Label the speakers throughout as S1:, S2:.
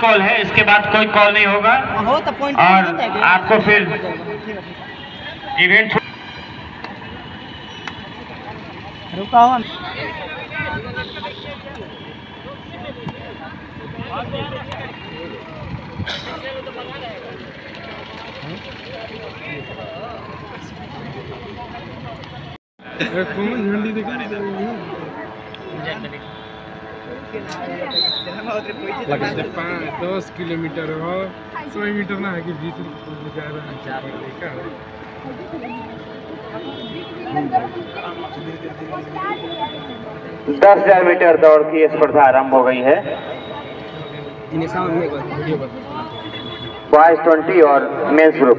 S1: Call है इसके बाद कोई कॉल नहीं होगा।
S2: तो
S1: और आपको फिर इवेंट
S2: रुका
S3: झंडी दिखा पाँच दस किलोमीटर हो सौ मीटर ना आगे बीस रुपये
S1: दस हज़ार मीटर दौड़ की स्पर्धा आरंभ हो गई है। बॉयज़ ट्वेंटी और मेंस ग्रुप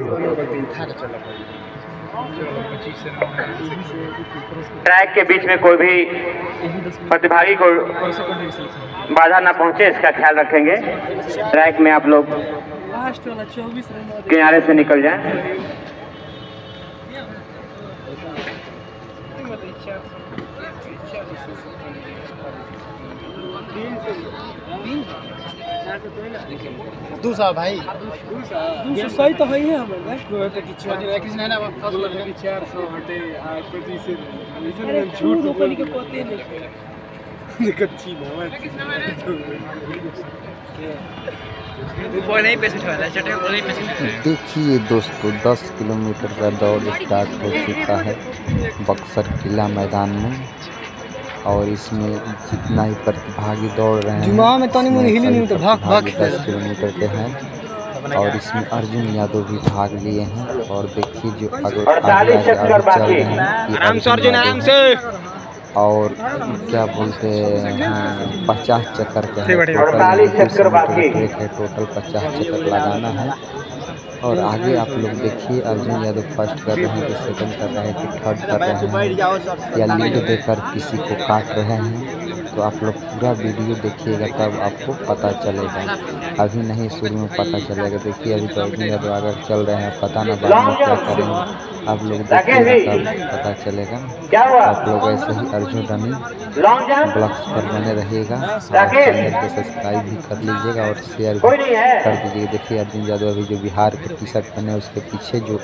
S1: ट्रैक के बीच में कोई भी प्रतिभागी को बाधा ना पहुँचे, इसका ख्याल रखेंगे। ट्रैक में आप लोग किनारे से निकल जाएँ।
S2: दो सौ भाई। दो सौ सही तो है ही हमारे
S3: चार सौ हटे आज पच्चीस
S2: अरे झूठ ऊपर के पते नहीं?
S3: कच्ची
S4: देखिए दोस्तों 10 किलोमीटर का दौड़ स्टार्ट हो चुका है बक्सर किला मैदान में। और इसमें जितना ही प्रतिभागी दौड़ रहे हैं
S2: तो भाग भाग।
S4: दस किलोमीटर के हैं और इसमें अर्जुन यादव भी भाग लिए हैं। और देखिए जो आगे आगे आगे आगे चल रहे हैं ये
S2: आराम से अर्जुन आराम से।
S4: और क्या बोलते हैं पचास चक्कर का है। टोटल
S1: चक्कर
S4: है टोटल पचास चक्कर लगाना है। और आगे आप लोग देखिए, अर्जुन यादव फ़र्स्ट कर रहे हैं कि सेकंड कर रहे हैं कि थर्ड कर रहे हैं। या लीड देकर किसी को काट रहे हैं। तो आप लोग पूरा वीडियो देखिएगा, तब आपको पता चलेगा। अभी नहीं, शुरू में पता चलेगा। देखिए, अभी तो आगे चल रहे हैं, पता ना बाद में क्या करेंगे आप लोग देखिएगा, तब पता चलेगा। आप लोग ऐसे ही अर्जुन
S1: लॉन्ग
S4: ब्लॉग्स पर बने रहिएगा चैनल को सब्सक्राइब भी कर लीजिएगा और शेयर भी कर दीजिएगा। देखिए अर्जुन यादव अभी जो बिहार के टी शर्ट पहने उसके पीछे जो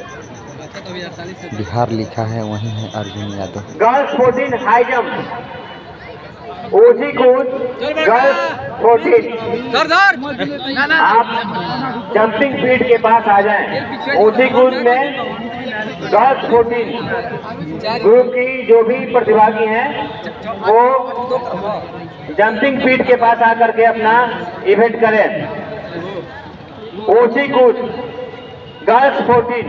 S4: बिहार लिखा है, वही है Arjun Yadav.
S1: Girls fourteen, high jump. ऊँची कूद गर्ल्स फोर्टीन। आप जंपिंग फ़ील्ड के पास आ जाएँ। ऊँची कूद में गर्ल्स फोर्टीन। ग्रुप की जो भी प्रतिभागी हैं वो जंपिंग फ़ील्ड के पास आकर के अपना इवेंट करें। ऊँची कूद गर्ल्स फोर्टीन।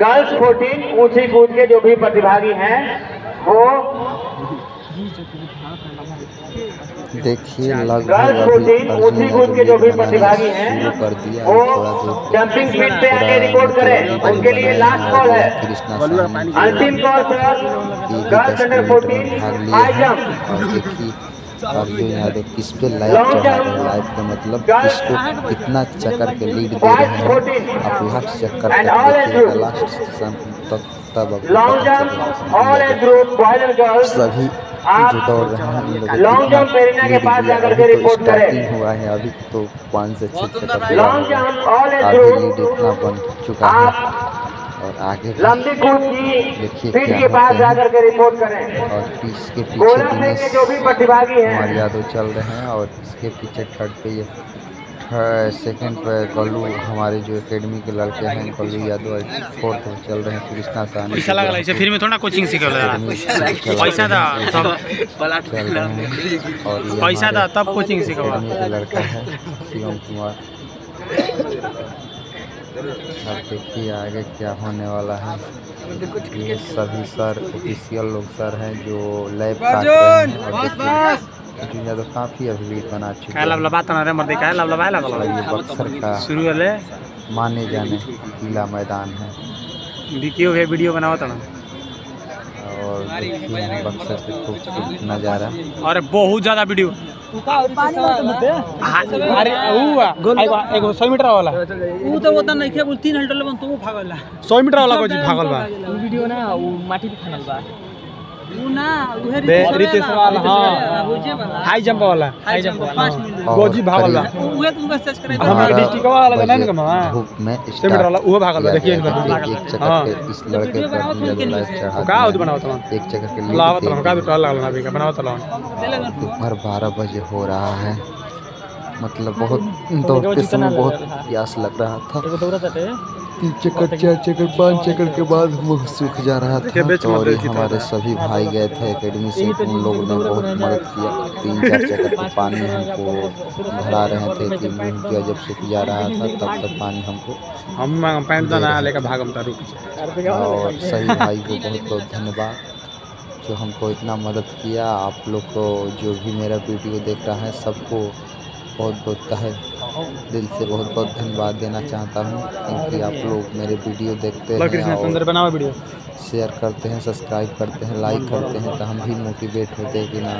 S1: गर्ल्स फोर्टीन ऊँची कूद के जो भी प्रतिभागी हैं वो
S4: देखिए
S1: गर्ल्स फोर्टीन ऊँची कूद के जो भी प्रतिभागी हैं वो जंपिंग फ़ील्ड पे
S4: आगे
S1: रिपोर्ट करें। उनके लिए लास्ट कॉल है अंतिम कॉल पर
S4: girls under
S1: fourteen
S4: high
S1: jump
S4: और अर्जुन यादव किस पे लाइव चढ़ा रहे हैं। लाइव का मतलब. किसको कितना चक्कर के लीड दे रहे हैं। आप लास्ट चक्कर तक देखिएगा लास्ट सम तक तब सभी जो दौड़ रहे हैं अभी तो हुआ है अभी तो पाँच से छः चक्कर
S1: लॉन्ग जंप ऑल एज
S4: आगे लीड इतना बन चुका है। और आगे
S1: लंबी कूद की फ़ील्ड के पास जाकर के रिपोर्ट करें।
S4: और इसके पीछे
S1: गोला फेंक के जो भी प्रतिभागी
S4: कुमार
S1: हैं
S4: यादव चल रहे हैं और इसके पीछे थर्ड पे ये सेकंड पे कल्लू हमारे जो एकेडमी के लड़के हैं कल्लू यादव फोर्थ पे चल रहे हैं कृष्णा साहनी
S5: पैसा लागल ऐसे फिर में थोड़ा कोचिंग सीखे पैसा दा तब
S4: चल रहे हैं। और
S5: पैसा दा तब कोचिंग सीखे
S4: एकेडमी के लड़का है शिवम कुमार। अब देखिए आगे क्या होने वाला है। ये सभी सर ऑफिशियल लोग सर हैं जो लैब काट रहे हैं। काफ़ी अभी बना चुके हैं।
S5: लबात ना रे मर्दे काय लब लबाय
S4: ये बक्सर का
S5: शुरू वाले
S4: माने जाने किला मैदान है।
S5: वीडियो है वीडियो बनावत ना।
S4: और बक्सर से खूबसूरत नज़ारा।
S5: अरे बहुत ज़्यादा वीडियो।
S2: तो
S5: अरे हुआ। एगो एगो 100 मीटर वाला
S2: ऊ तो ओतना नहीं के बोल 3 हंड्रेड लेबन तो भागला
S5: 100 मीटर वाला कोची भागल बा।
S2: वीडियो ना ऊ माटी पे खानल बा। बे रितेश वाला हाँ। हाई जंप वाला हाई जंप
S6: पाँच मिनट
S4: और
S2: गोजी भागल बा
S4: करीब
S6: उहे तुमका
S2: हमारा
S4: बारह
S2: डिस्ट्रिक्ट वाला लगा कमा।
S4: धूप में
S2: वाला उहो भागल बा देखिए इनका।
S4: एक चक्कर
S2: हाँ।
S4: पे इस लड़के पर
S2: का उद बनाओ तुम
S4: एक चक्कर के
S2: लावत का तो लागल भी का बनाओ तो
S4: दोपहर बारह बजे हो रहा है। मतलब बहुत दौड़ते समय बहुत प्यास लग रहा था। तीन चक्कर चार चक्कर पाँच चक्कर के बाद मुँह सूख जा रहा था तो और। हमारे सभी भाई गए थे एकेडमी से। उन लोगों ने बहुत मदद किया। तीन चार चक्कर के पानी हमको भरा रहे थे कि मुँह किया जब सूख जा रहा था तब तक पानी हमको
S2: हम लेकर
S4: और सभी भाई को बहुत बहुत धन्यवाद जो हमको इतना मदद किया। आप लोग को जो भी मेरा वीडियो देख रहा है सबको बहुत बहुत तहे। दिल से बहुत बहुत धन्यवाद देना चाहता हूँ क्योंकि आप लोग मेरे वीडियो देखते हैं
S2: वीडियो।
S4: शेयर करते हैं सब्सक्राइब करते हैं लाइक करते हैं तो हम भी मोटिवेट होते हैं कि ना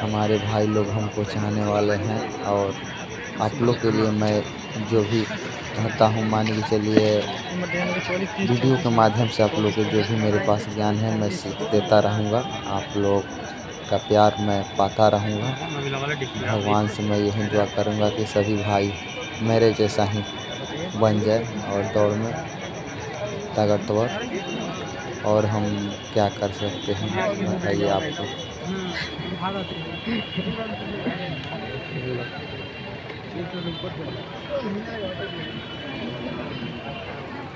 S4: हमारे भाई लोग हमको चाहने वाले हैं और आप लोग के लिए मैं जो भी कहता हूँ मान के चलिए वीडियो के माध्यम से आप लोग को जो भी मेरे पास ज्ञान है मैं सीख देता रहूँगा। आप लोग का प्यार मैं पाता रहूँगा। भगवान से मैं यही दुआ करूँगा कि सभी भाई मेरे जैसा ही बन जाए और दौड़ में ताकतवर और हम क्या कर सकते हैं, बताइए आपको।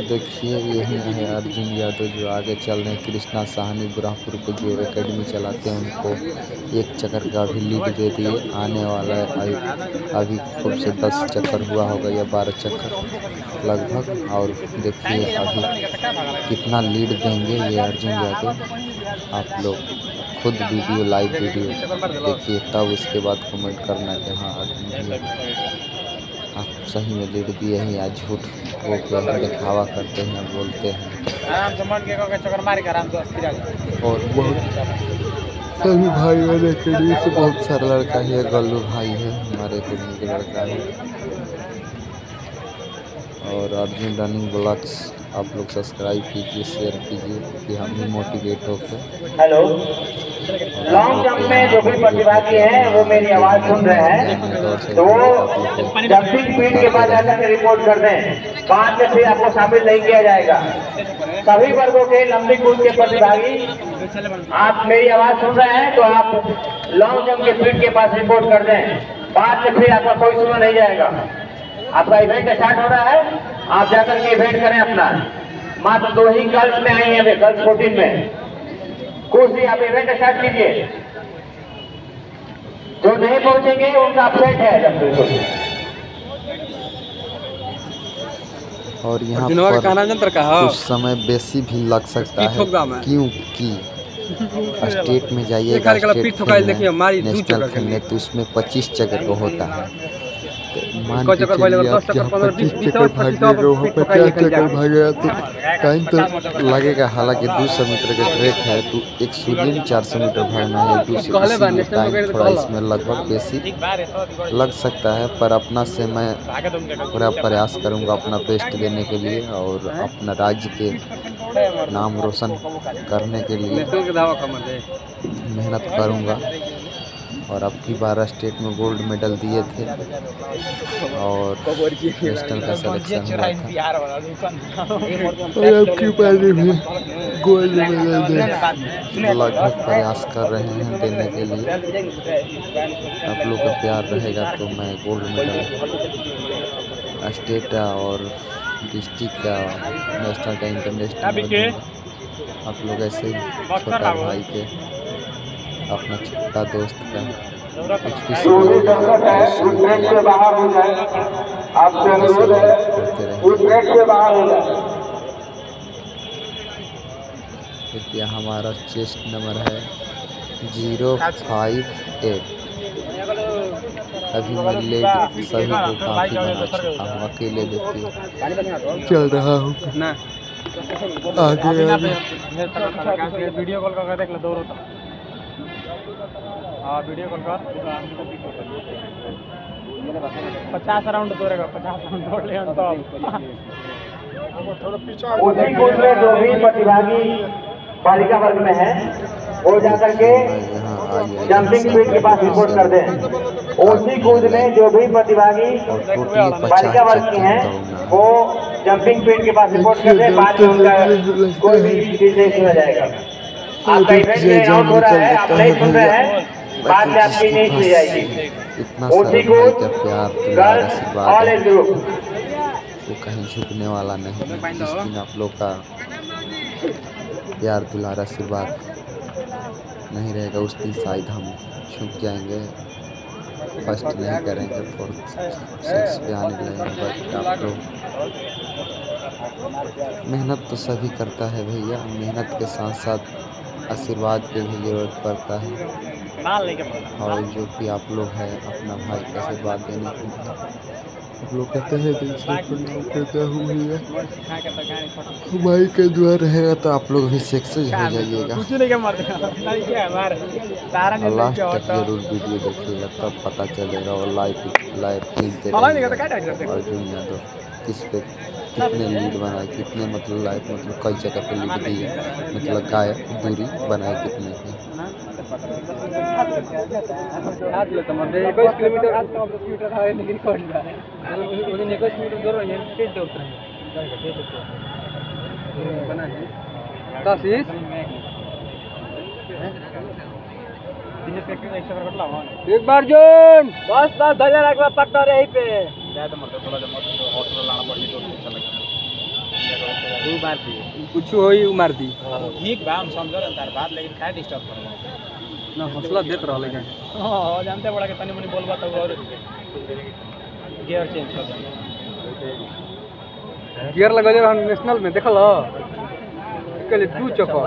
S4: देखिए यही है अर्जुन यादव जो आगे चल रहे हैं। कृष्णा साहनी बुरहापुर को जो एकेडमी चलाते हैं, उनको एक चक्कर का भी लीड दे दिए। आने वाला है, अभी खूब से दस चक्कर हुआ होगा या बारह चक्कर? लगभग, और देखिए अभी कितना लीड देंगे ये अर्जुन यादव। आप लोग खुद वीडियो लाइव वीडियो देखिए, तब उसके बाद कमेंट करना कि हाँ अर्जुन आप सही में लीड दिए हैं या झूठ वो दिखावा करते हैं बोलते हैं।
S2: आराम से मन के चक्कर मार के आराम से अस्थिर आ जाओ
S4: और बहुत सभी भाई वाले लिए से बहुत सारा लड़का है गल्लू भाई है हमारे के लड़का है। और अर्जुन रनिंग ब्लॉग्स आप लोग सब्सक्राइब कीजिए शेयर कीजिए कि हम भी मोटिवेट होकर
S1: हेलो लॉन्ग जंप में जो भी प्रतिभागी हैं वो मेरी आवाज़ सुन रहे हैं। तो वो जंपिंग स्पीड के बाद जाकर रिपोर्ट कर दें। बाद में फिर आपको शामिल नहीं किया जाएगा। सभी वर्गों के लंबी कूद के प्रतिभागी आप मेरी आवाज़ सुन रहे हैं तो आप लॉन्ग जंप के स्पीड के पास रिपोर्ट कर दें। बाद में फिर आपका कोई सुना नहीं जाएगा। आपका इवेंट स्टार्ट हो रहा है। आप जाकर के इवेंट करें अपना। मात्र दो ही गर्ल्स में आई हैं गर्ल्स फोर्टीन में। कुछ भी आप इवेंट स्टार्ट कीजिए। जो नहीं पहुँचेंगे उनका अपसेट है जब बिल्कुल
S4: और यहाँ पर कुछ समय बेसी भी लग सकता है। क्योंकि स्टेट में जाइएगा स्टेट खेलने, नेशनल तो उसमें पच्चीस चक्कर को होता है। मान
S2: के
S4: चलिए आप जहाँ पच्चीस चक्कर
S2: पच्चीस,
S4: भागिएगा वहाँ पचास चक्कर
S2: जाएगा।
S4: भागेगा तो टाइम तो लगेगा। हालाँकि दो सौ मीटर का ट्रैक है तो एक सूर्य चार सौ मीटर भागना है दो सौ टाइम थोड़ा इसमें लगभग बेसी लग सकता है पर अपना से मैं पूरा प्रयास करूँगा अपना बेस्ट देने के लिए और अपना राज्य के नाम रोशन करने के लिए। मेहनत करूँगा। और अब की बारह स्टेट में गोल्ड मेडल दिए थे। और नेशनल का सिलेक्शन हुआ था। और अब की बार भी गोल्ड मेडल दे? लगभग प्रयास कर रहे हैं देने के लिए। आप लोग का प्यार रहेगा तो मैं गोल्ड मेडल स्टेट का और डिस्ट्रिक्ट का नेशनल का इंटरनेशनल आप लोग ऐसे छोटा भाई के अपना छोटा दोस्त का कुछ भी
S1: है हो है हो
S4: देखिए हमारा चेस्ट नंबर है ज़ीरो फाइव एट अभी मैं लेट सभी को काफ़ी बना चुका हूँ अकेले देखिए चल रहा हूँ आगे आगे
S2: वीडियो कॉल करके देख ले दौड़ो तो हाँ वीडियो कॉल कर। पचास राउंड दौड़ेगा पचास राउंड दौड़ ले तो।
S1: उसी कूद में जो भी प्रतिभागी बालिका वर्ग में है वो जा करके
S4: यहाँ आई
S1: जंपिंग स्पीड के पास रिपोर्ट कर दें। उसी कूद में जो भी प्रतिभागी बालिका वर्ग की हैं वो जंपिंग स्पीड के पास रिपोर्ट कर दें बाद में उनका कोई भी चीज़ नहीं सुना जाएगा। आपका इवेंट हो रहा है आप नहीं सुन रहे हैं बाद में आपकी नहीं सुनी जाएगी। कूद
S4: का
S1: गर्ल्स ऑल एज ग्रुप।
S4: वो कहीं झुकने वाला नहीं जिस दिन आप लोग का प्यार दुलार आशीर्वाद नहीं रहेगा उस दिन शायद हम झुक जाएँगे फ़र्स्ट नहीं करेंगे फोर्थ सिक्स पे आने लगेंगे बट आप लोग मेहनत तो सभी करता है भैया मेहनत के साथ साथ आशीर्वाद की भी ज़रूरत पड़ता है। और जो कि आप लोग हैं अपना भाई का आशीर्वाद देने के लिए। आप लोग कहते हैं दिल से प्रणाम करता हूँ भैया हमारी का दुआ रहेगा तो आप लोग भी सक्सेस हो जाइएगा। और लास्ट तक ज़रूर वीडियो देखिएगा तब पता चलेगा और लाइव लाइव
S2: हो?
S4: अर्जुन यादव किस पे कितने लीड बनाए कितने मतलब लाइव मतलब कई जगह पे लीड दी है मतलब गाय दूरी बनाए कितने की?
S2: हाथ ले तमर दे 21 किलोमीटर आज का 10 किलोमीटर था लेकिन कोई नहीं उस दिन 21 किलोमीटर दूर है तेज दौड़ते हैं बना है तासीस दिनेश के एक बार जोन। बस बस धजा रख बा पट्टा रे यहीं पे। जाए तो मत थोड़ा जमा हॉस्पिटल लाना पड़ी तो अच्छा लगा तू मार दी। कुछ होई उ मार दी। ठीक बा हम समझ रहे तार बात लेकिन काय डिस्टर्ब कर। ना हौसला देत रहा लेकिन। हाँ जानते बड़ा के तनी मनी बोलबा तो और गियर चेंज कर गियर लगले हम नेशनल में देखल कल दू चक्कर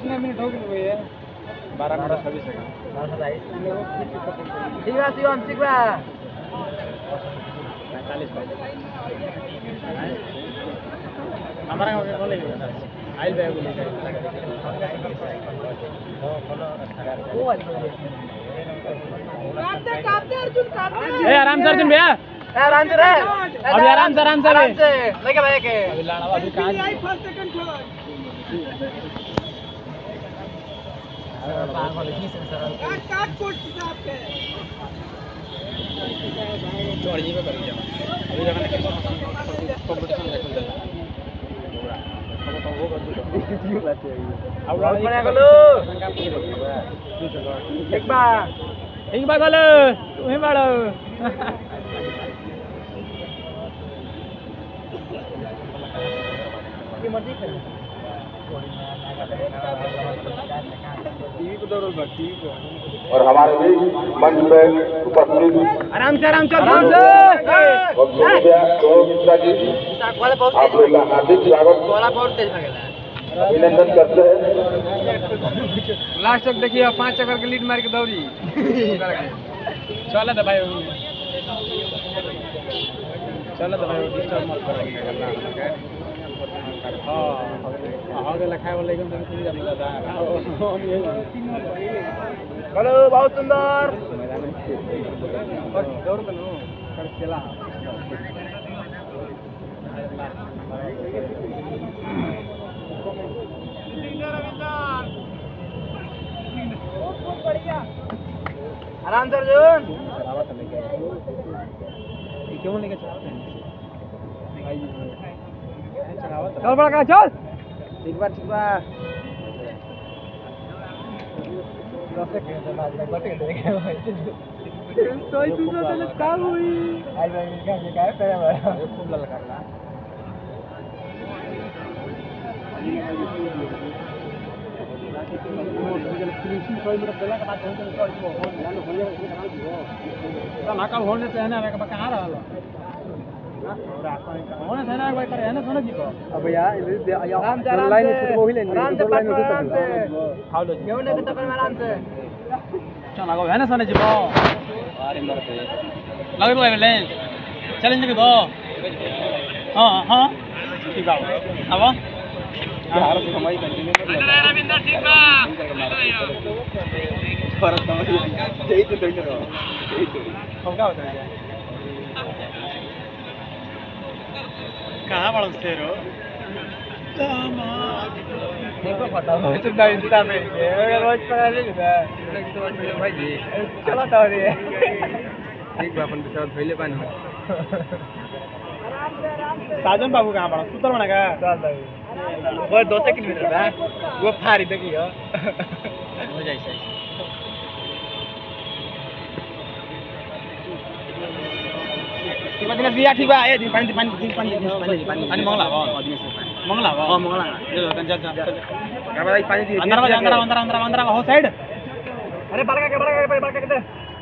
S2: कितने मिनट हो गए भैया? बारह मिनट छब्बीस सेकंड ठीक है शिवम ठीक बा हमारा गाँव के कॉलेज आइल बैग लेके ए आराम से अर्जुन भैया। आराम से अभी आराम से आराम से लेके भाई के अभी लाना अभी कहाँ चढ़ जी पे कर जा अभी देखा ना कंपटीशन
S6: और हमारे बीच मंच पे उपस्थित।
S2: आराम से आराम से आराम से।
S6: जी आप लोग का हार्दिक स्वागत। अभिनंदन करते हैं।
S2: लास्ट तक देखिए पाँच चक्कर के लीड मार के दौड़ी। चला था भाई। चला था भाई डिस्टर्ब मत करो हाँ आगे लिखाए वाला एकदम तुम तुम जाने लगा हेलो बहुत सुंदर दौड़ तो नो कर चला आराम से अर्जुन क्यों लेके चलाते हैं चल बड़ा का चल ठीक बा ठीक बा नाका होने से है ना मैं कहाँ रहा होने से ना भाई करे है ना सुनो जी को अब यार आराम से आराम से वो ही लेने आराम से आराम से हाउ लो क्यों नहीं तो कर आराम से चल लगो है ना सोने जी बो अरे मर पे लगे तो ले चैलेंज के दो हाँ हाँ ठीक है अब यार तो हमारी कंटिन्यू कर रविंद्र ठीक बा फरक समझ यही तो देख रहा यही तो हम क्या होता है कहाँ पड़ा उससे रो देखो पता हो तो ना इंस्टा पे ये रोज पड़ा ले ले भाई जी चलो तो रे ठीक बा अपन बिचार पहले पानी साजन बाबू कहाँ पड़ा सुतर बना का? वो दो से किलोमीटर है वो फारी देखी हो हो। जाए सही ठीक बा दिनेश बिया ठीक बा ए दिन पानी पानी दिन पानी पानी पानी। पानी मंगला बा। मंगला बा। हाँ मंगला ले लो चल चल चल का भाई पानी दी अंदर अंदर अंदर अंदर अंदर हो साइड। अरे बालका के बालका के बालका के दे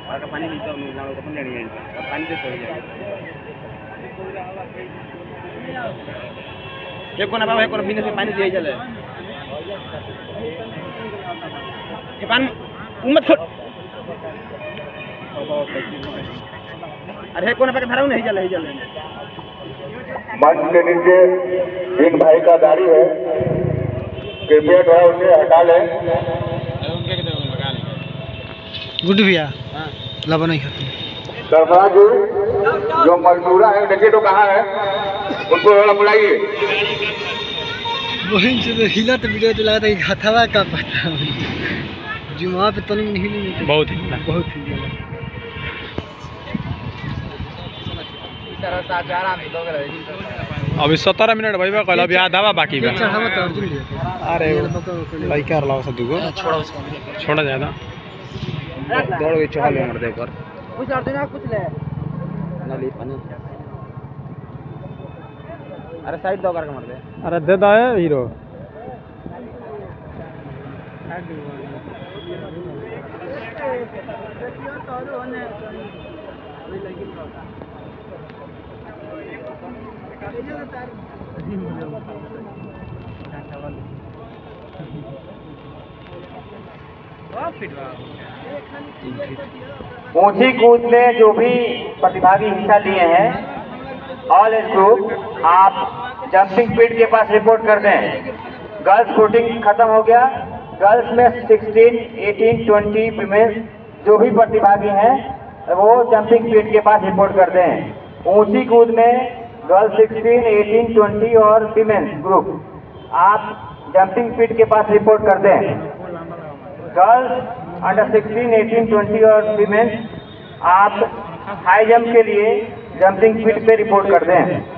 S2: बालका पानी दी तो लाओ तो लेनी है पानी दे तो जाए एक कोना बाबा एक कोना बिना से पानी दिए चले। ये पान उम्मत छोड़। अरे कोना पे धराऊ नहीं चले चले
S6: मंच के नीचे जिन भाई का गाड़ी है। कृपया थोड़ा उसे हटा लें।
S2: गुड भैया। लबा नहीं खाते
S6: सरफराज जी जो मजदूरा है देखिए तो कहाँ है? उनको थोड़ा बुलाइए।
S2: वही जो हिला तो वीडियो तो लगा था कि हथवा का पता जो वहाँ पे तनी नहीं हिली
S5: बहुत ही।
S2: बहुत ही
S5: अभी सत्रह मिनट भइबा कहल अभी आधा बाकी बा।
S2: तो
S5: अरे लइका रहला सब दुगो
S2: छोड़ा उसको।
S5: छोड़ा जाए ना
S2: दौड़ गई चढ़ा ले मर दे कर कुछ अर्जुन कुछ ले। नली पानी। अरे साइड दो करके मर दे
S5: अरे दे दे हीरो।
S1: ऊँची कूद में जो भी प्रतिभागी हिस्सा लिए हैं ऑल एज ग्रुप आप जंपिंग पीट के पास रिपोर्ट कर दें। गर्ल्स शूटिंग खत्म हो गया। गर्ल्स में 16, 18, 20 विमेंस जो भी प्रतिभागी हैं वो जंपिंग पीट के पास रिपोर्ट कर दें। ऊँची कूद में गर्ल्स 16, 18, 20 और विमेंस ग्रुप आप जंपिंग पीट के पास रिपोर्ट कर दें। गर्ल्स अंडर 16, 18, 20 और विमेंस आप हाई जंप के लिए जंपिंग फ़ील्ड पे रिपोर्ट कर दें।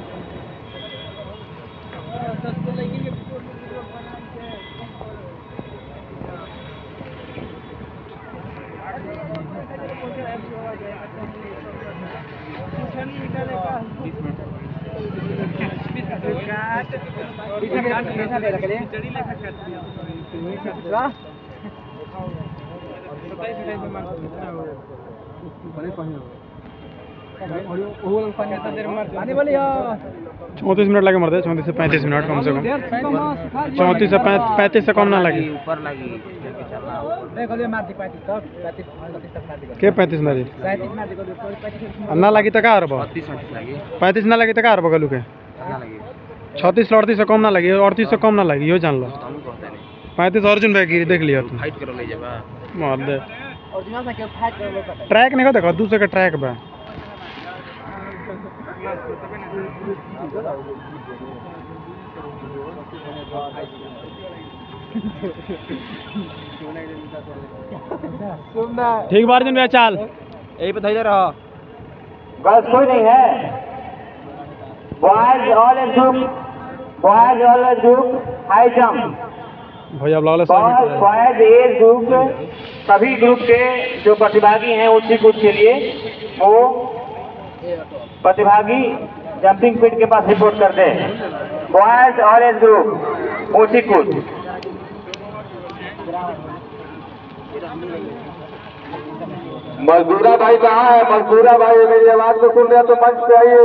S5: चौंतीस मिनट लगे मरते चौंतीस से पैंतीस मिनट कम से कम। चौंतीस से पैंतीस से कम ना लगे।
S2: ऊपर लगी देख ले मार दी 35 तक 35 35 तक मार दी।
S5: के पैंतीस ना रही
S2: 37 मार दी 35
S5: ना लगी तो का अरब पैंतीस ना लगी तो का अरब गलू के? छत्तीस अड़तीस से कम ना लगी अड़तीस से कम ना लगी यो जान लो पैंतीस अर्जुन भाई गिरी देख लिया तुम
S2: फाइट करो ले जाबा
S5: मार दे।
S2: और दिमाग में क्यों? फाइट करो ले पता
S5: ट्रैक नहीं देखो दूसरे का ट्रैक बा। ठीक बा अर्जुन भैया चाल।
S2: यही पे धैर्य रहो।
S1: गर्ल्स कोई नहीं है। Boys all
S5: age group boys all age group.
S1: Boys age group सभी ग्रुप के जो प्रतिभागी हैं ऊँची कूद के लिए वो प्रतिभागी जंपिंग पीट के पास रिपोर्ट करते हैं बॉयज़ और एज ग्रुप ऊँची कूद
S6: मजदूरा भाई कहाँ है? मजदूरा भाई मेरी आवाज़ को सुन रहे तो मंच पे आइए।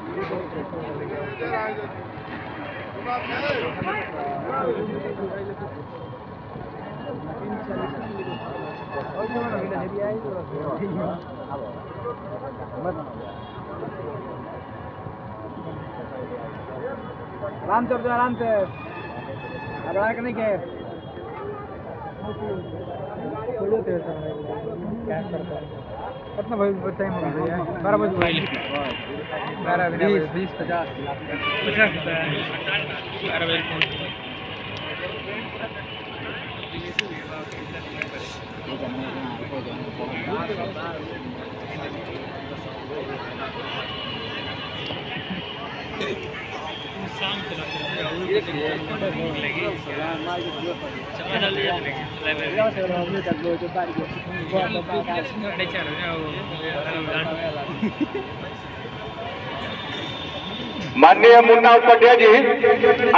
S2: आराम से आराम से अब नहीं के कितना भाई टाइम हो गया बारह बजे भाई बारह बीस बीस पचास। पचास बारह बजे
S6: माननीय मुन्ना उपाध्याय जी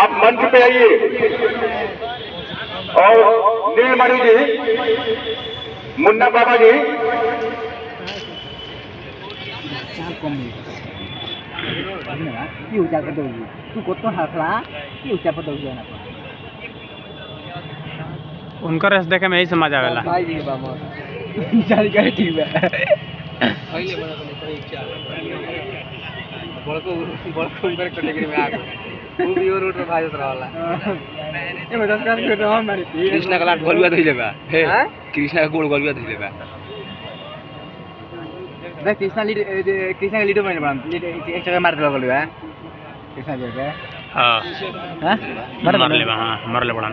S6: आप मंच पे आइए। और नीलमणि जी मुन्ना बाबा जी
S2: ujar peduli cukup tuh hal kelah की ujar peduli है ना
S5: उनका रस देखे मैं ही समझ आवेला
S2: भाई जी बाबा चल गए ठीक है पहले तो बड़ा को लेकर इच्छा बड़को बड़को ऊपर करने के मैं आ गया वो भी और रूट भाई उतरा वाला ये मैं दस कर के रहा मेरी
S7: कृष्णा का लाट गोलुआ धइले बा हाँ कृष्णा का गोल गोलुआ धइले बा
S2: देख कृष्णा लीड कृष्णा का लीड मैंने बना लीड एक जगह मार दिया गोलुआ है कृष्णा जी के
S5: हाँ?
S2: हैं
S5: मर ले हाँ मर ले बड़ा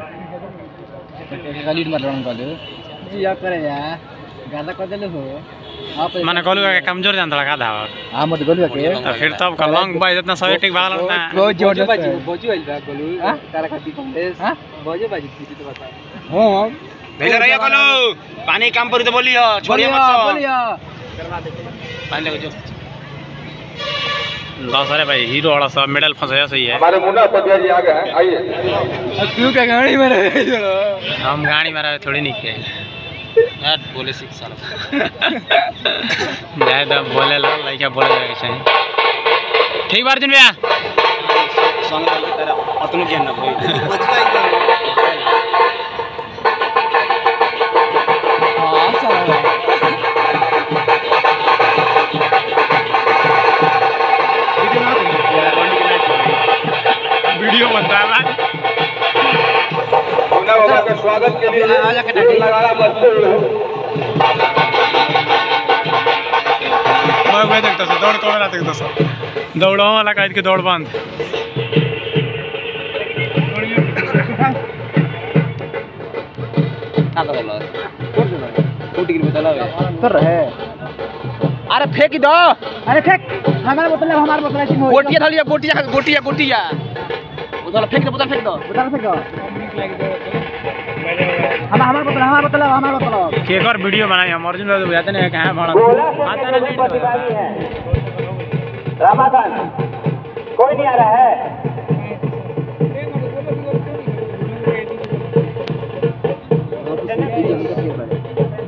S2: का लीड मार जी याद करे यार गाना कर देले हो। आप
S5: माने गोलू के कमज़ोर जान लगा था
S2: हाँ मत गोलू के
S5: तो फिर तब का लॉन्ग बाय इतना सौ टिक भागल ना।
S2: बहुत ज़बरदस्त बजू आइल बा गोलू। तारा खाती कॉलेज हाँ? बजे बाजी थी तो बता। हाँ
S7: धइले रहिया गोलू। पानी काम परी तो बोलियो छोड़िए मत सो
S2: बोलिया।
S7: पानी लेके जो
S5: दस अरे भाई हीरो वाला सब मेडल फंसाया सही है।
S6: हमारे मुन्ना पतिया जी आ गए हैं आइए।
S2: तू क्या गाड़ी में रहे
S5: हम गाड़ी में रहे थोड़ी नहीं किए
S7: यार बोले सिख साल।
S5: जाए तो बोले ला लड़का बोले जाए चाहिए ठीक बार अर्जुन भैया
S2: है
S6: बाबा के स्वागत के लिए
S5: मैं वही देखता था दौड़ कौन देखता था दौड़ो वाला कायद के दौड़ बंद।
S2: कर रहे
S7: अरे फेंक दो।
S2: अरे फेंक। हमारा बोतल हमारा बोतल
S7: गोटिया धलिया गोटिया गोटिया गोटिया। उधर फेंक दो बोतल फेंक दो
S2: बोतल फेंक दो हमारा हमारा बोतल हमारा बोतल है हमारा बोतल है
S5: केक और वीडियो बनाई हम अर्जुन भाई तो बुझाते नहीं है कहाँ भाड़ा आता ना
S1: जो
S5: लेट
S1: है रामाकांत कोई नहीं आ रहा है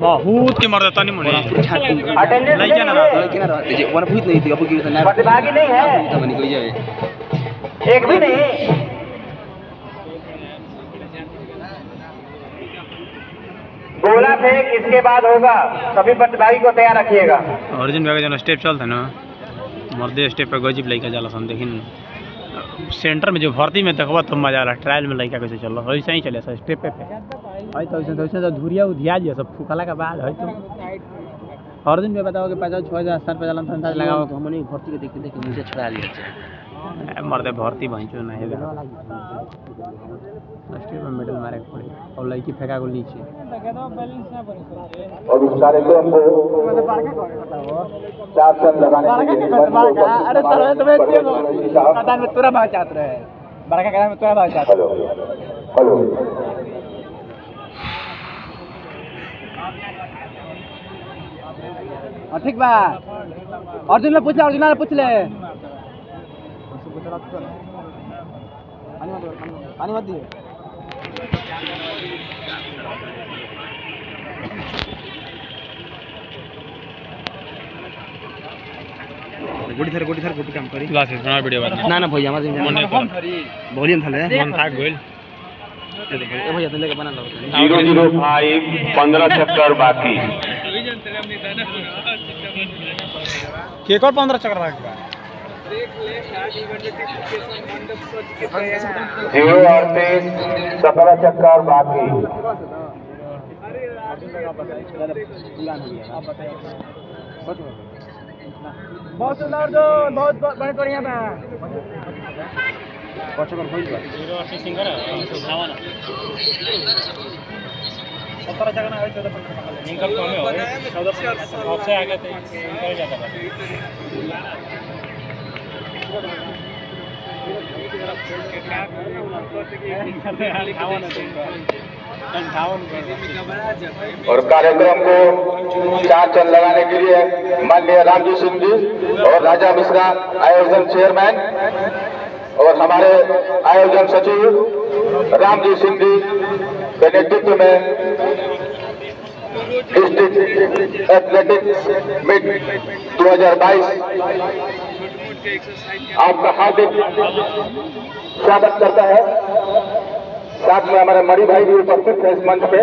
S5: बहुत की मर देता नहीं मुझे
S1: अटेंडेंस
S5: लइका ना
S1: नहीं है।
S7: रहते जे वन भूत नहीं थी अब की ना
S1: प्रतिभागी नहीं है
S7: तो बनी कोई जाए
S1: एक भी नहीं फेंक इसके बाद होगा सभी प्रतिभागी को तैयार रखिएगा।
S5: अर्जुन भाई का जो स्टेप चलता ना मर्दे स्टेप पे गजीब लइका जाला सन देखिन। सेंटर में जो भर्ती में देखबा तो मज़ा आला ट्रायल में लड़का कैसे चल रहा ऐसे ही चले सब स्टेप पे। पे है तो ऐसे तो तो धुरिया उधिया दिया सब फुकला के बाद है तो। हर दिन में बताओ कि पचास छः हज़ार सात पचास अंदाज
S7: लगाओ। तो हमने भर्ती के देख देख मुझे छोड़ा लिया
S5: मर्दे भर्ती भैंचो नहीं है स्टेप में मेडल मारे पड़ी और लड़की फेंका को नीचे
S6: और इस कार्यक्रम को चार चंद लगाने के लिए
S2: अरे सर तुम्हें। मैदान में तोरा भाग चाहते रहे। बड़का कहना में तोरा भाग चाहते
S6: हेलो हेलो
S2: हाँ ठीक बा। अर्जुन में पूछ ले अर्जुन में पूछ ले। पानी मत दिए
S7: गोटी धर गोटी धर गोटी काम करी।
S5: क्लासेस बना वीडियो बाद
S7: ना ना भैया मत
S5: मन नहीं कर
S7: वॉल्यूम थाले।
S5: मन था गोल
S7: ए भैया तो लेके बना लो।
S6: ज़ीरो ज़ीरो फाइव पंद्रह चक्कर बाकी।
S5: केक और पंद्रह चक्कर भाग
S6: ज़ीरो अड़तीस सत्रह चक्कर बाकी
S2: बहुत सुंदर अर्जुन बहुत बड़े बढ़िया बा
S6: और कार्यक्रम को चार चंद लगाने के लिए माननीय रामजी सिंह जी और राजा मिश्रा आयोजन चेयरमैन और हमारे आयोजन सचिव रामजी सिंह जी के नेतृत्व में डिस्ट्रिक्ट एथलेटिक्स मीट 2022 आपका हार्दिक स्वागत करता है। साथ में हमारे मरी भाई भी उपस्थित है इस मंच पे।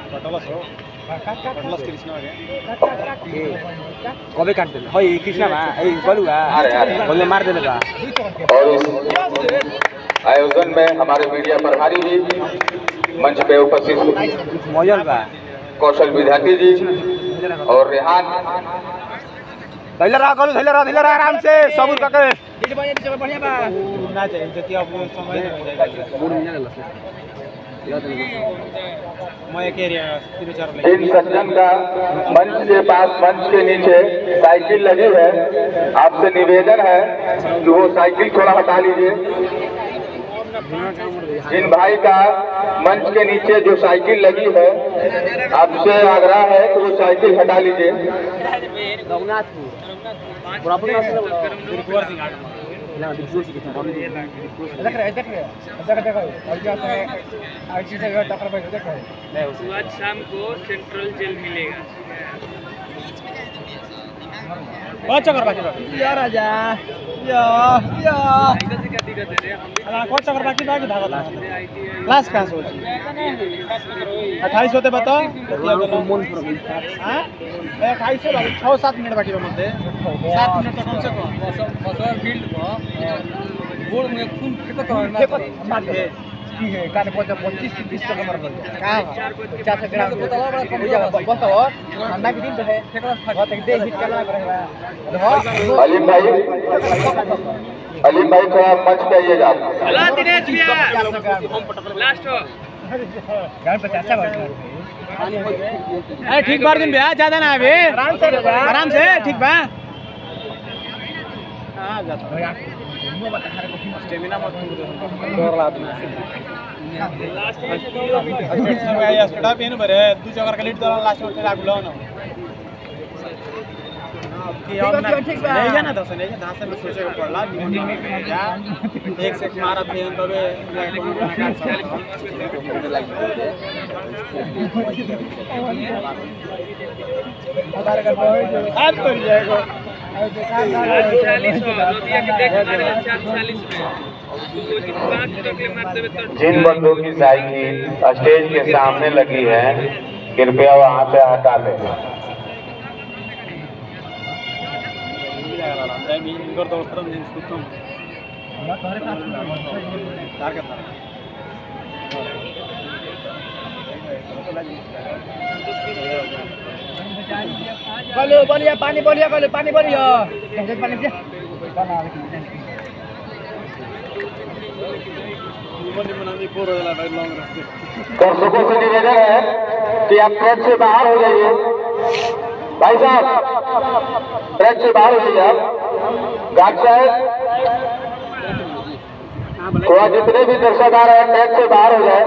S2: काट देले हई कृष्णा बा ए गलुआ
S6: अरे, अरे।
S2: मार
S6: और इस आयोजन में हमारे मीडिया प्रभारी जी मंच पे उपस्थित
S2: मजल बा
S6: कौशल विद्यार्थी जी और रेहान
S2: धैले रह गलु धैले रह धैले रह आराम से सबूर करके नीचे बढ़िया नीचे बढ़िया बा ना चाहिए जति अब समय
S6: इन सज्जन का मंच के पास मंच के नीचे साइकिल लगी है। आपसे निवेदन है कि वो साइकिल थोड़ा हटा लीजिए। इन भाई का मंच के नीचे जो साइकिल लगी है आपसे आग्रह है कि वो साइकिल हटा लीजिए।
S2: है टक्कर पे देख रहे
S3: आज शाम को सेंट्रल जेल मिलेगा
S2: कौन चक्कर बाकी बाकी या राजा या या अला कौन चक्कर बाकी बाकी भागो क्लास कहाँ से होची 28 होते बता मन हाँ 28 से बाकी 6 7 मिनट बाकी बा मते 7 मिनट तो कम से कम।
S3: फसवर फ़ील्ड गोड़ में खून फेंकत
S2: फेंको मार दे की है? कान पचास पच्चीस तीस टका मर गया का चार सौ ग्राम। तो बड़ा कम बस तो ठंडा के दिन तो है बहुत दे हिट करना पड़ेगा।
S6: अलीम भाई। अलीम भाई थोड़ा मंच पे आइएगा आप
S2: गान पचास अच्छा बात
S5: ए ठीक बार दिन भैया ज़्यादा ना अभी।
S2: आराम से
S5: आराम से ठीक बा।
S2: Last
S5: time, last time, last last time, last time, last time, last time, last time, last ना दस दस में सोचे को पड़ला जा। एक से मारा थे तो बे हाथ तो जाएगा।
S6: जिन बंदों की साइकिल स्टेज के सामने लगी है कृपया वहाँ से हटा लें।
S5: ಜಾಗಲ್ಲ ಅಂದರೆ
S2: ನೀನು ಇಂದೋರ್ ತೋರಿಸ್ತಾರೆ ನೀನು ಸುತ್ತ पानी बोलियो पानी बोलियो
S6: दर्शकों से निवेदन है कि आप ट्रेन से बाहर हो जाइए भाई साहब ट्रैक से बाहर हो जाइए आप गार्ड साहब, थोड़ा जितने भी दर्शक आ रहे हैं, ट्रैक से बाहर हो जाए।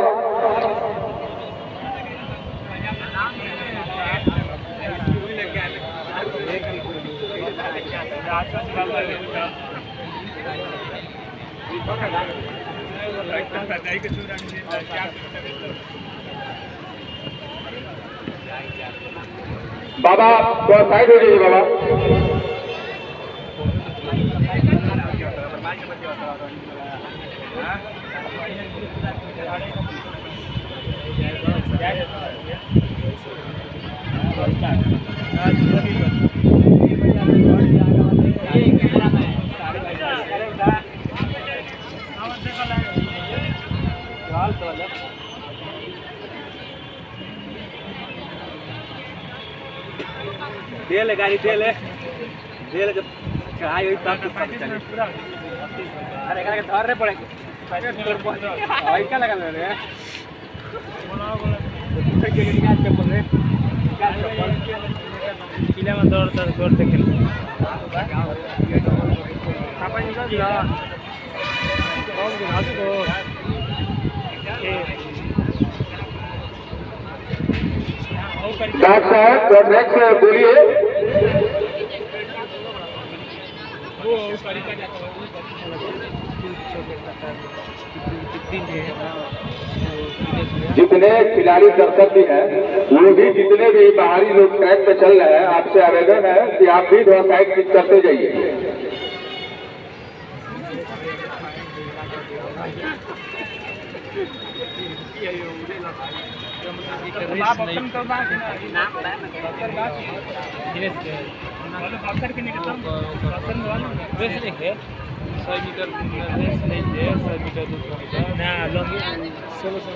S6: बाबा थोड़ा साइड हो जाइए बाबा।
S5: तेल है, गाड़ी तेल है। तेल जब चढ़ाई हुई तब अरे करा के धर रे पड़े। भाई, क्या लगा रे किले में दौड़ दौड़ दौड़ देखे
S6: गार्ड साहब बोलिए। जितने खिलाड़ी दर्शक भी हैं वो भी जितने भी बाहरी लोग ट्रैक पे चल रहे हैं आपसे आवेदन है कि आप भी थोड़ा साइड पिच करते जाइए।
S5: सौ मीटर रेस लेंगे सौ मीटर दो सौ मीटर ना लॉन्ग सोलह सौ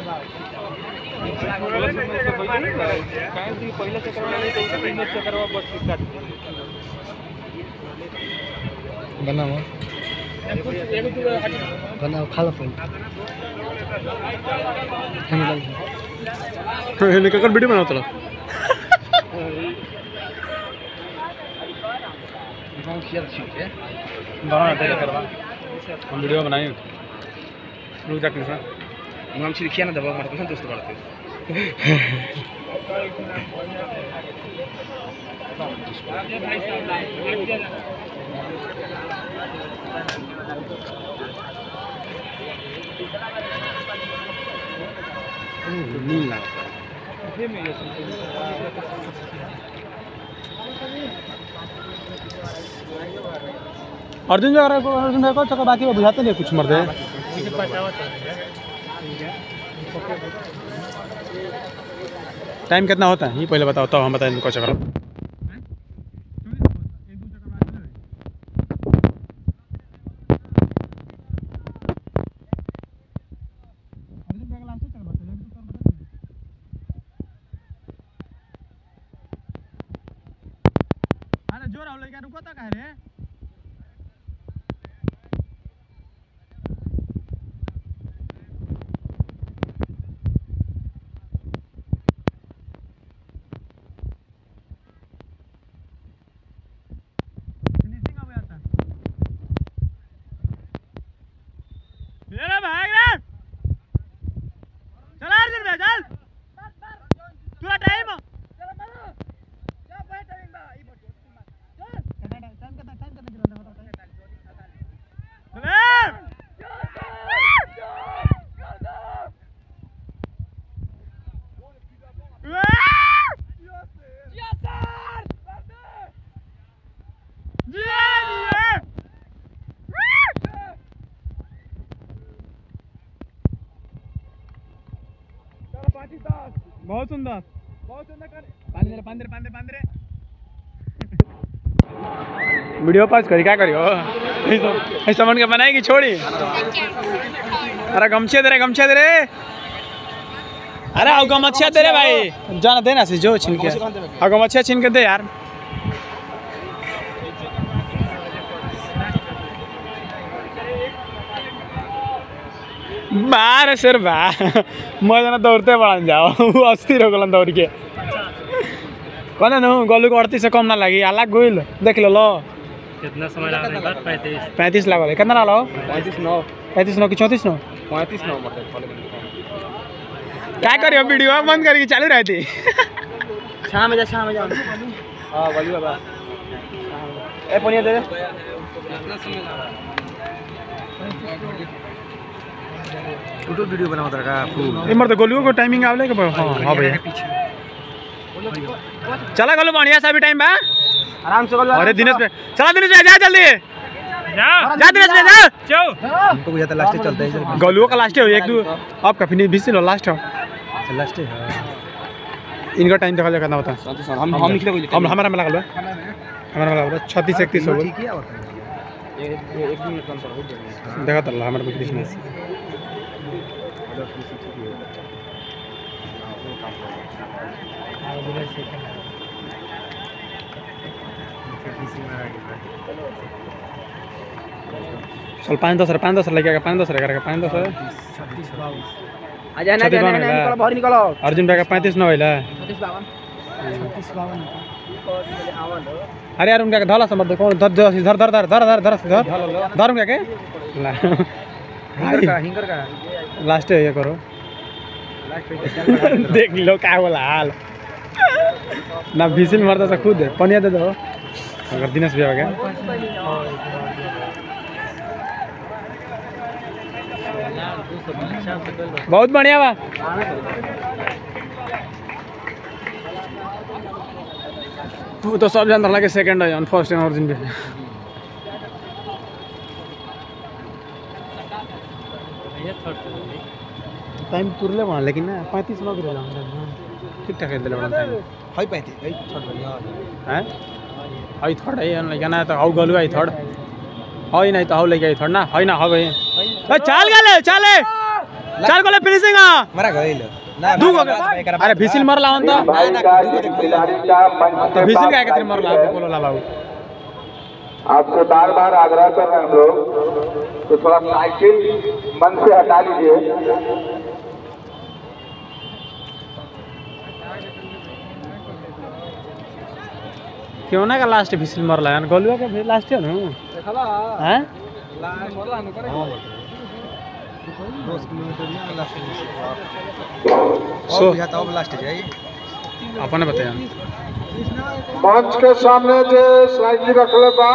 S5: पहले से करवा नहीं तो तीन से करवा बस काट
S2: बनाओ बनाओ खा लो पहले
S3: निकल वीडियो बनाओ
S2: गाँव किया ठीक है
S5: दोनों तेरे करवा
S3: हम वीडियो बनाए रुक जा कृष्णा
S2: गाँव छिड़ी किया ना दबा मारते हैं दोस्त बढ़ते नील लगता
S3: अर्जुन जो अर्जुन भाई बाकी बुझाते नहीं कुछ मरते टाइम कितना होता है? ये पहले बताओ तो हम बताएँ चक्कर
S5: ज़ोर हो लइका रुको त काहे रे फिनिशिंग अब आता मेरा भाग रे चल अर्जुन भाई चल तुला टाइम बहुत सुंदर। बहुत वीडियो पास करी क्या करी हो? ऐसा समन के बनाएगी छोड़ी? अरे गमछे दे रे गमछे दे रे। अरे आओ गमछे दे रे भाई। जाना देना से जो छिनके आओ गमछे छिनके दे यार। बारे सर बा मैं दौड़ते ಮೂರು जाओ अस्थिर ಬಾಳನ್ ಜಾವ ಅಸ್ತಿರ್ ಹೋಗಲ್ಲಂದ ಅವ್ರಿಗೆ ಕೊನೆನು ಗೊಲ್ಲು को अड़तीस कम ना लगी अल्लाह गुल देख लो
S7: कितना समय लगा पैंतीस
S5: लगा कितना
S7: पैंतीस नौ
S5: पैंतीस नौ कि चौंतीस नौ
S7: पैंतीस नौ
S5: क्या कर वीडियो बंद करके चालू रहती
S7: शाम जा शाम जा हाँ बाबा ए पनिया दे दे कितना समय लगा टोटल वीडियो बनाओ तरह का फुल।
S5: इमर तो गोलू को टाइमिंग आवले के हाँ हाँ भैया। चला गोलू बढ़िया सा भी टाइम बा
S7: आराम से बोलो
S5: अरे दिनेश पे चला दिनेश पे जा जल्दी। जा। जा दिनेश पे जा। चल।
S7: हमको बुझाता लास्ट चलते हैं
S5: गोलू का लास्ट है एक दो आपका फिनिश भी लो लास्ट है।
S7: लास्ट है।
S5: इनका टाइम देखा जाए कितना होता। है
S7: हम हम निकले बोले
S5: हम हमारा में लगल बा हमारा में लगल बा छत्तीस इकतीस हो गई
S7: ठीक है है एक मिनट कम हो जाएगा
S5: देखा तो हमारे में कुछ नहीं चल पाँच दस पाँच दस आएगा पाँच दस रहेगा पाँच दस छत्तीस
S7: निकलो बाहर निकलो
S5: अर्जुन भाई का पैंतीस नौ है अरे यार उनका धला समझ कौन धर धर धर धर धर धर धर धर धर धर उनका के
S7: हिंगर का हिंगर का।
S5: लास्ट ये करो। देख लो क्या बोला हाल। ना विसिल मारता था खुद पनिया दे दो। अगर दिनेश भी आ गया। बहुत बढ़िया बा। तू तो सब जानता लगे सेकंड है फ़र्स्ट है अर्जुन भी टाइम तुरले बना लेकिन ना पैंतीस नौ गिरे ठीक ठाक है दिले टाइम
S7: हाई पैंती ए छोड़ भैया
S5: हैं। आई थर्ड है लेकिन ना तो आउ गलु आई थर्ड। हई नहीं तो आउ लेके आई थर्ड ना हई ना हो गई ए चल गले चले चल गले फिनिशिंग आ।
S7: मरा गइल ना
S5: दू गो अरे भिसिल मर लावन तो तो भिसिल का मर ला बोलो ला बाबू
S8: आपसे बार बार आग्रह कर रहे हैं हम लोग तो थोड़ा साइकिल मन से हटा लीजिए।
S5: क्यों ना का लास्ट फिसल मर ಗೋಲ್ವಾ ಕ ಲಾಸ್ಟ್ ಏನು ಹಲ ಹಾ ಲಾಸ್ಟ್ ಮರಲ
S7: ನಾನು ಕರೆ 2 ಕಿಲೋमीटर लास्ट
S5: सो।
S7: या तो लास्ट
S5: जाए बताया।
S8: मंच के सामने जे स्लाइड रखले बा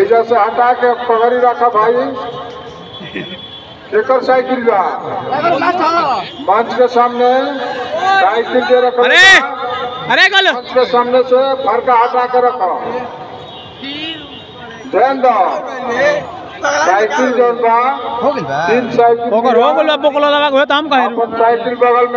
S8: एजा से हटा के पगड़ी रखा भाई। एकर साइकिल बा? मंच के सामने साइकिल जे रखले
S5: अरे! अरे गलु
S8: के सामने से फरका हटा के रखो। ध्यान दो। साइकिल जोन बा
S7: हो
S8: तीन साइकिल
S5: ओकर हो गलु बोकलो लगा हुए तो हम कहे
S8: साइकिल बगल में